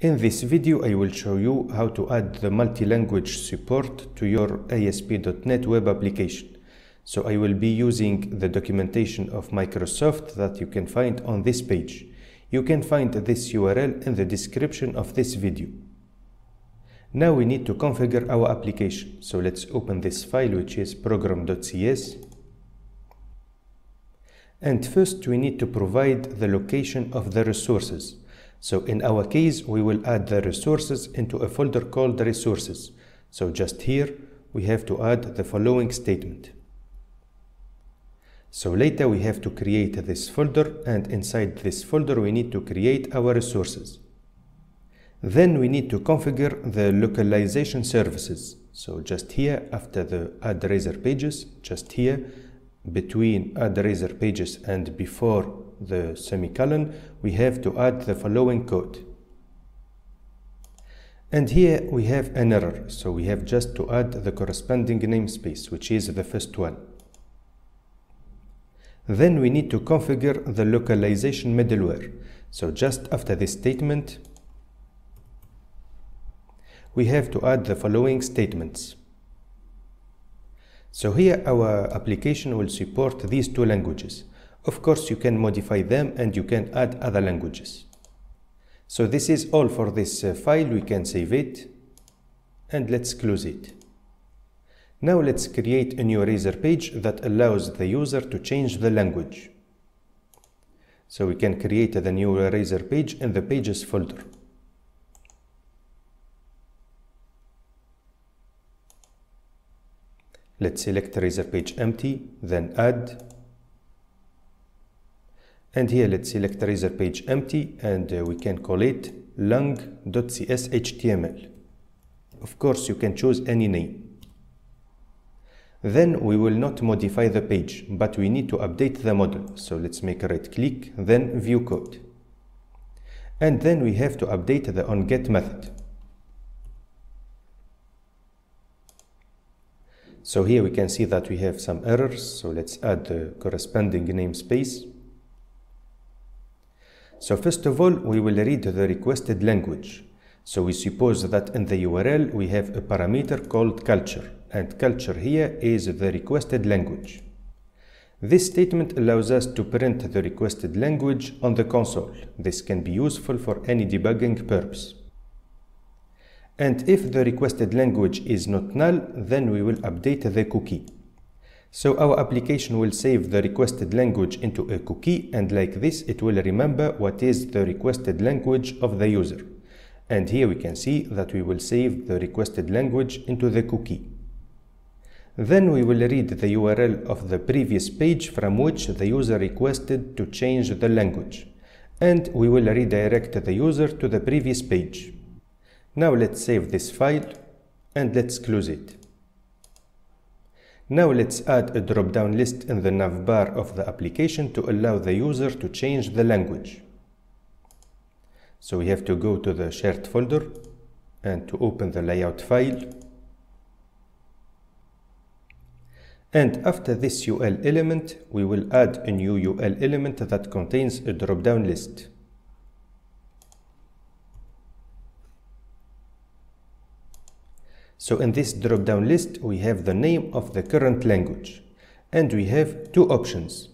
In this video I will show you how to add the multi-language support to your ASP.NET web application. So I will be using the documentation of Microsoft that you can find on this page. You can find this URL in the description of this video. Now we need to configure our application. So let's open this file which is program.cs. And first we need to provide the location of the resources. So in our case, we will add the resources into a folder called resources. So just here, we have to add the following statement. So later we have to create this folder and inside this folder we need to create our resources. Then we need to configure the localization services. So just here after the add razor pages, just here between add razor pages and before the semicolon, we have to add the following code. And here we have an error, so we have just to add the corresponding namespace, which is the first one. Then we need to configure the localization middleware. So just after this statement, we have to add the following statements. So here our application will support these two languages. Of course, you can modify them and you can add other languages. So this is all for this uh, file. We can save it and let's close it. Now let's create a new Razor page that allows the user to change the language. So we can create the new Razor page in the Pages folder. Let's select Razor page empty, then add. And here let's select Razor page empty and uh, we can call it lang.cshtml. Of course, you can choose any name. Then we will not modify the page, but we need to update the model. So let's make a right click, then view code. And then we have to update the onGet method. So here we can see that we have some errors. So let's add the corresponding namespace. So first of all, we will read the requested language. So we suppose that in the URL we have a parameter called culture, and culture here is the requested language. This statement allows us to print the requested language on the console. This can be useful for any debugging purpose. And if the requested language is not null, then we will update the cookie. So our application will save the requested language into a cookie and like this it will remember what is the requested language of the user. And here we can see that we will save the requested language into the cookie. Then we will read the URL of the previous page from which the user requested to change the language. And we will redirect the user to the previous page. Now let's save this file and let's close it. Now let's add a drop-down list in the navbar of the application to allow the user to change the language. So we have to go to the shared folder and to open the layout file. And after this UL element, we will add a new UL element that contains a drop-down list. So in this drop-down list, we have the name of the current language. And we have two options.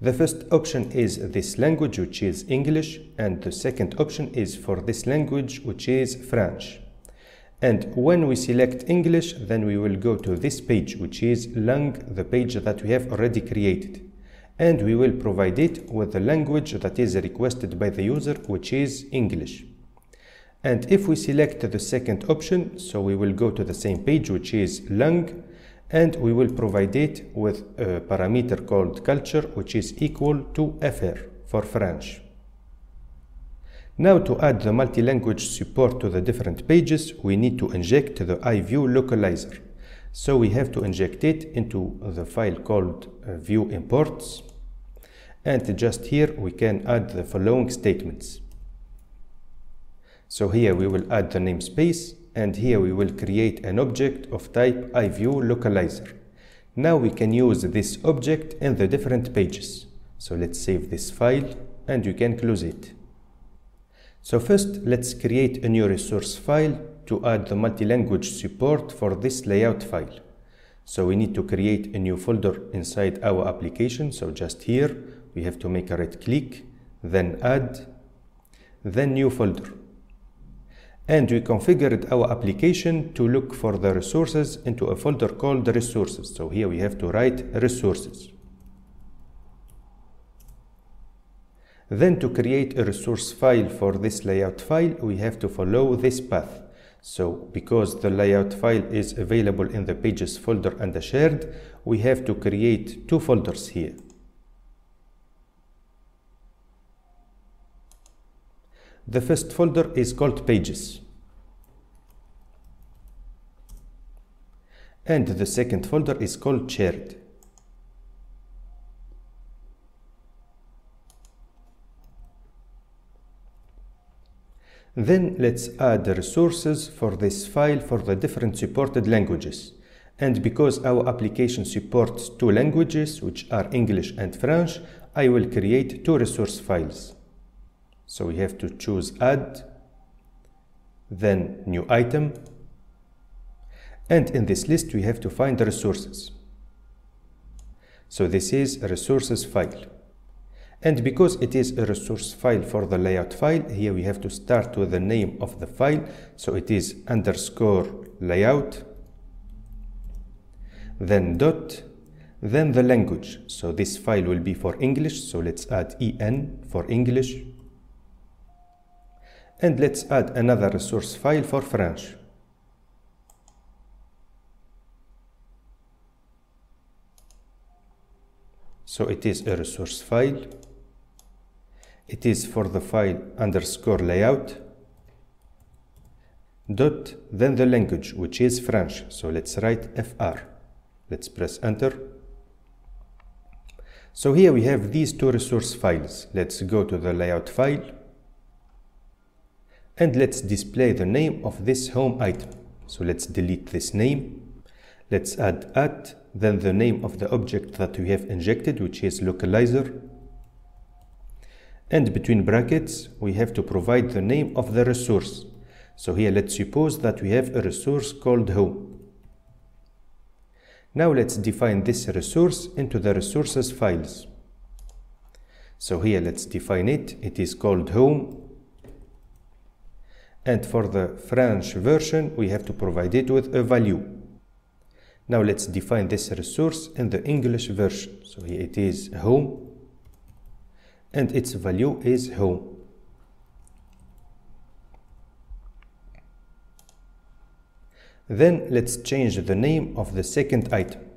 The first option is this language, which is English, and the second option is for this language, which is French. And when we select English, then we will go to this page, which is lang, the page that we have already created. And we will provide it with the language that is requested by the user, which is English. And if we select the second option, so we will go to the same page, which is lang, and we will provide it with a parameter called culture, which is equal to fr for French. Now to add the multi-language support to the different pages, we need to inject the iView localizer. So we have to inject it into the file called uh, view imports. And just here we can add the following statements. So here we will add the namespace and here we will create an object of type iView localizer. Now we can use this object in the different pages. So let's save this file and you can close it. So first, let's create a new resource file to add the multi-language support for this layout file. So we need to create a new folder inside our application. So just here, we have to make a right click, then add, then new folder. And we configured our application to look for the resources into a folder called resources. So here we have to write resources. Then to create a resource file for this layout file, we have to follow this path. So because the layout file is available in the pages folder and the shared, we have to create two folders here. The first folder is called pages. And the second folder is called shared. Then let's add resources for this file for the different supported languages. And because our application supports two languages, which are English and French, I will create two resource files. So we have to choose add, then new item, and in this list we have to find the resources. So this is a resources file. And because it is a resource file for the layout file, here we have to start with the name of the file. So it is underscore layout, then dot, then the language. So this file will be for English. So let's add en for English. And let's add another resource file for French. So it is a resource file. It is for the file underscore layout dot then the language which is French. So let's write FR let's press enter. So here we have these two resource files. Let's go to the layout file and let's display the name of this home item so let's delete this name let's add at then the name of the object that we have injected which is localizer and between brackets we have to provide the name of the resource. So here let's suppose that we have a resource called home. Now let's define this resource into the resources files. So here let's define it. It is called home. And for the French version, we have to provide it with a value. Now let's define this resource in the English version. So here it is home and its value is home. Then let's change the name of the second item.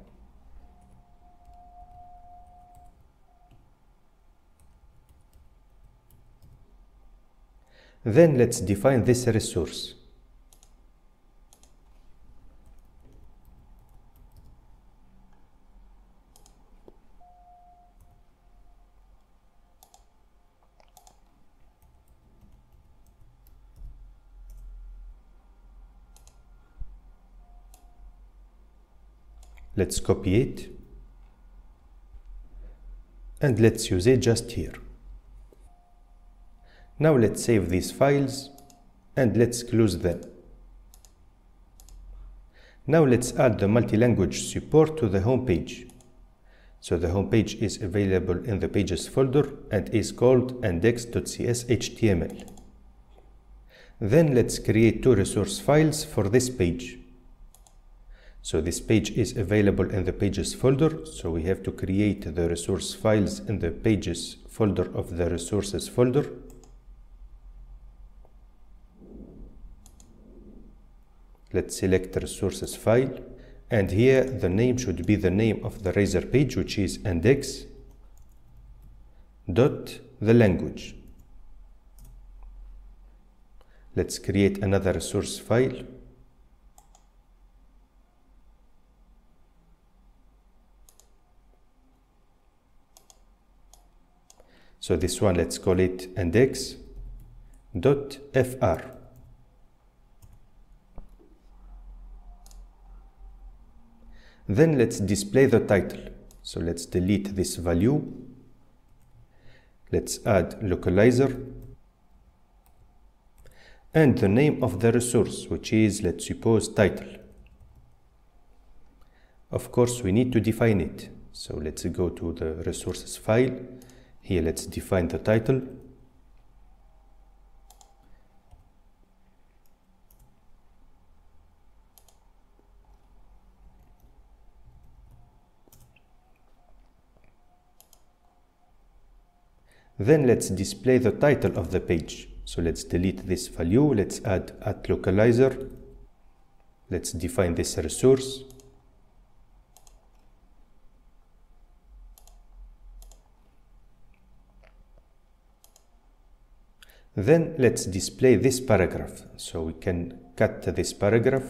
Then let's define this resource. Let's copy it and let's use it just here. Now let's save these files and let's close them. Now let's add the multi-language support to the home page. So the home page is available in the pages folder and is called index.cshtml. Then let's create two resource files for this page. So this page is available in the pages folder. So we have to create the resource files in the pages folder of the resources folder. Let's select resources file. And here the name should be the name of the Razor page, which is index dot the language. Let's create another resource file. So this one, let's call it index dot fr. Then let's display the title. So let's delete this value. Let's add localizer. and the name of the resource which is let's suppose title of course we need to define it so let's go to the resources file here let's define the title Then let's display the title of the page. So let's delete this value. Let's add at localizer. Let's define this resource. Then let's display this paragraph. So we can cut this paragraph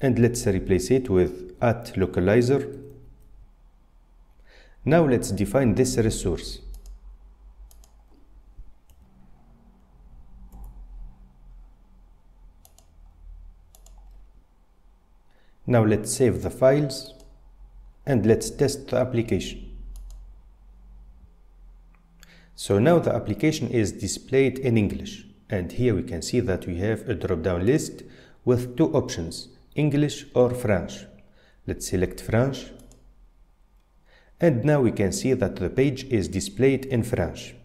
and let's replace it with at localizer. Now let's define this resource. Now let's save the files and let's test the application. So now the application is displayed in English and here we can see that we have a drop-down list with two options, English or French. Let's select French and now we can see that the page is displayed in French.